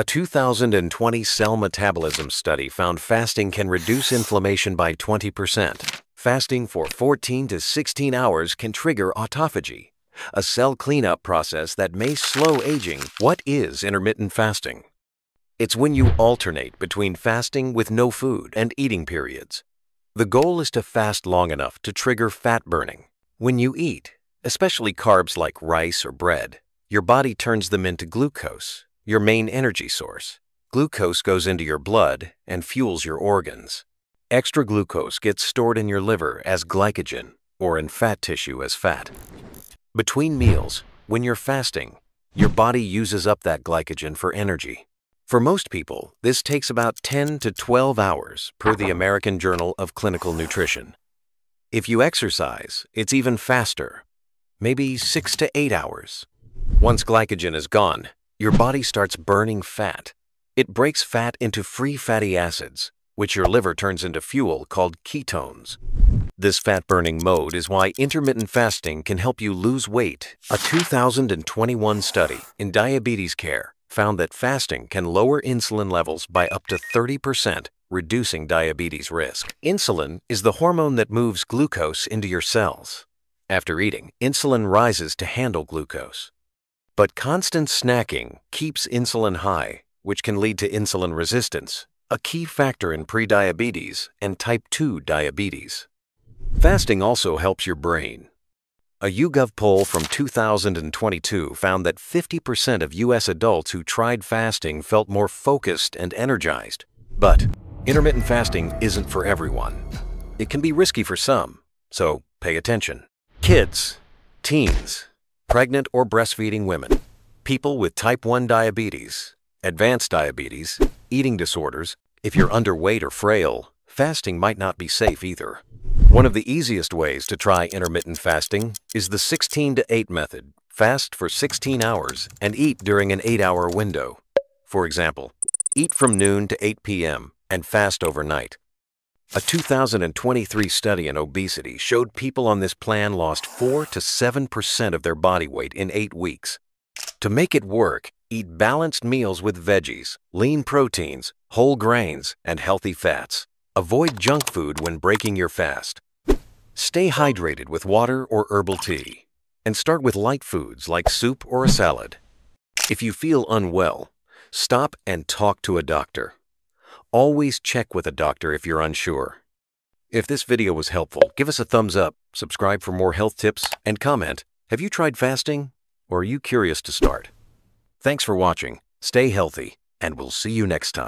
A 2020 cell metabolism study found fasting can reduce inflammation by 20%. Fasting for 14 to 16 hours can trigger autophagy, a cell cleanup process that may slow aging. What is intermittent fasting? It's when you alternate between fasting with no food and eating periods. The goal is to fast long enough to trigger fat burning. When you eat, especially carbs like rice or bread, your body turns them into glucose, your main energy source. Glucose goes into your blood and fuels your organs. Extra glucose gets stored in your liver as glycogen or in fat tissue as fat. Between meals, when you're fasting, your body uses up that glycogen for energy. For most people, this takes about 10 to 12 hours per the American Journal of Clinical Nutrition. If you exercise, it's even faster, maybe 6 to 8 hours. Once glycogen is gone, your body starts burning fat. It breaks fat into free fatty acids, which your liver turns into fuel called ketones. This fat-burning mode is why intermittent fasting can help you lose weight. A 2021 study in diabetes care found that fasting can lower insulin levels by up to 30%, reducing diabetes risk. Insulin is the hormone that moves glucose into your cells. After eating, insulin rises to handle glucose. But constant snacking keeps insulin high, which can lead to insulin resistance, a key factor in prediabetes and type 2 diabetes. Fasting also helps your brain. A YouGov poll from 2022 found that 50% of U.S. adults who tried fasting felt more focused and energized. But intermittent fasting isn't for everyone. It can be risky for some, so pay attention. Kids, teens, pregnant or breastfeeding women, people with type 1 diabetes, advanced diabetes, eating disorders, if you're underweight or frail, fasting might not be safe either. One of the easiest ways to try intermittent fasting is the 16 to 8 method. Fast for 16 hours and eat during an 8-hour window. For example, eat from noon to 8 p.m. and fast overnight. A 2023 study in obesity showed people on this plan lost 4 to 7% of their body weight in 8 weeks. To make it work, eat balanced meals with veggies, lean proteins, whole grains, and healthy fats. Avoid junk food when breaking your fast. Stay hydrated with water or herbal tea. And start with light foods like soup or a salad. If you feel unwell, stop and talk to a doctor. Always check with a doctor if you're unsure. If this video was helpful, give us a thumbs up, subscribe for more health tips, and comment, have you tried fasting? Or are you curious to start? Thanks for watching, stay healthy, and we'll see you next time.